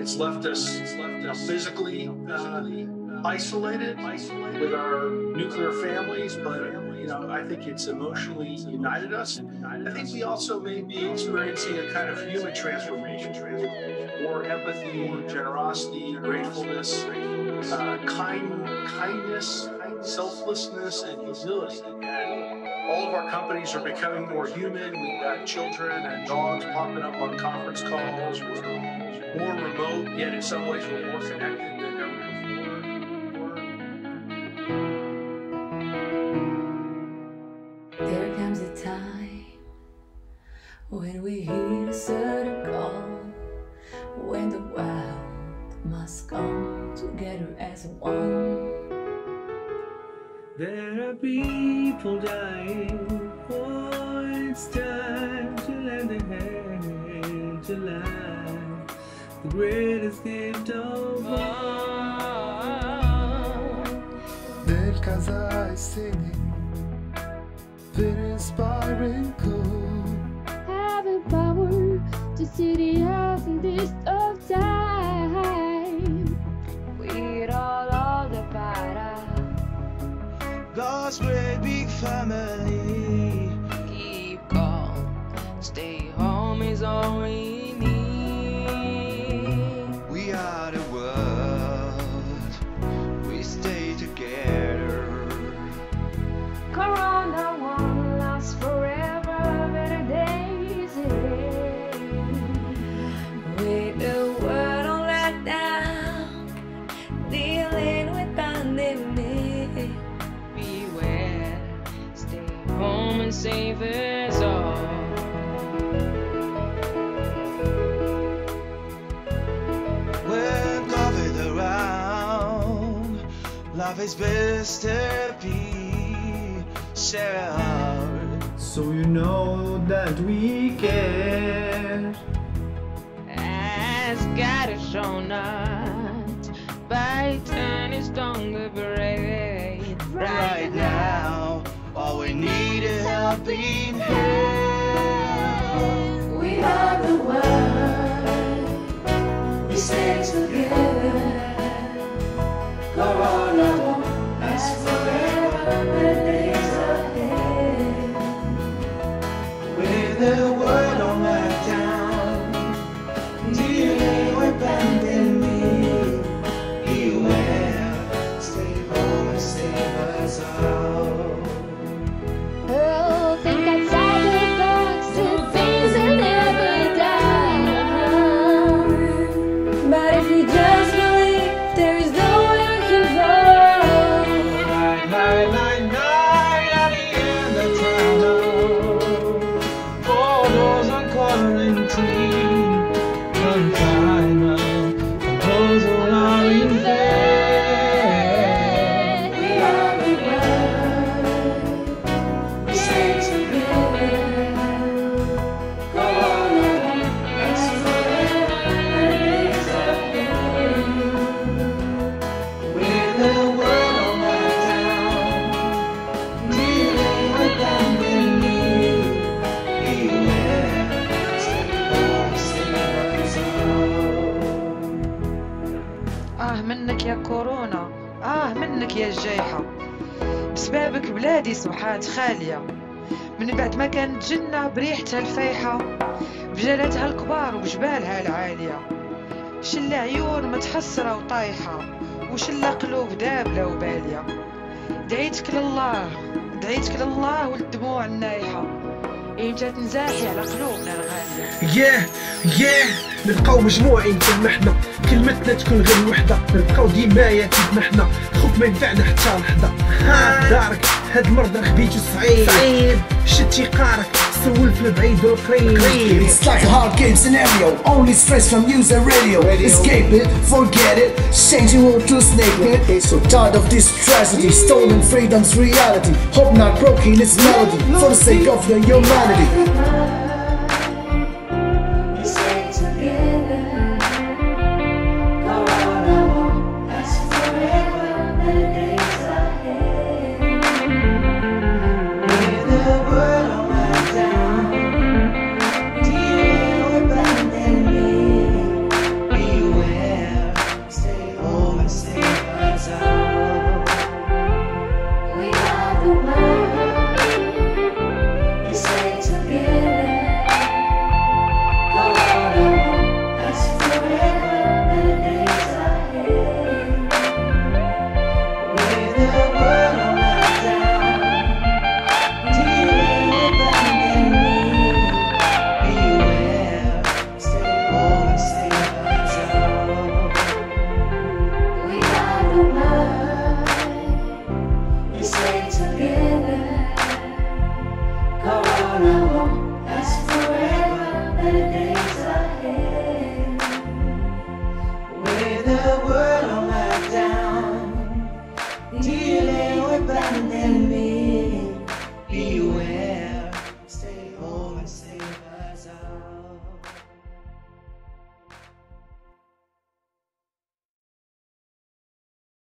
it's left us you know, physically uh, isolated with our nuclear families, but you know, I think it's emotionally united us. I think we also may be experiencing a kind of human transformation, more empathy, more generosity, gratefulness, uh, kind, kindness, selflessness, and humility. All of our companies are becoming more human. We've got children and dogs popping up on conference calls. We're more remote, yet in some ways we're more connected than ever before. There comes a time when we hear a certain call, when the world must come together as one. There are people dying. Oh, it's time to lend a hand to life. The greatest gift of all. Dell Casa's singing, very inspiring cool. Having power to see the house in this tough time. We're all all the para. God's great big family. Keep calm, stay home is all we save us all. When COVID around, love is best to be shared. So you know that we care. Is يا الجايحة بسبابك بلادي سمحات خالية. من بعد ما كانت جنة بريحتها الفايحة بجلاتها الكبار وبجبالها العالية. شلة عيون متحسرة وطايحة وشلة قلوب دابلة وبالية. دعيتك لله دعيتك لله والدموع النايحة. إمتى تنزاحي على قلوبنا الغالية. ياه ياه نلقاو مجموعين كالمحنة. كلمتنا تكون غير وحدة نبقاو ديما يتيبنا حنا خوف ما ينفعنا حتى لحظة ها دارك هاد المرضى خبيتو صعيب صعيب شتي قارك سول في البعيد والقريب It's like a hard game scenario, only stress from user radio. Escape it, forget it, changing world to snake it. So tired of this tragedy, stolen freedom's reality. Hope not broken its melody, for the sake of the humanity.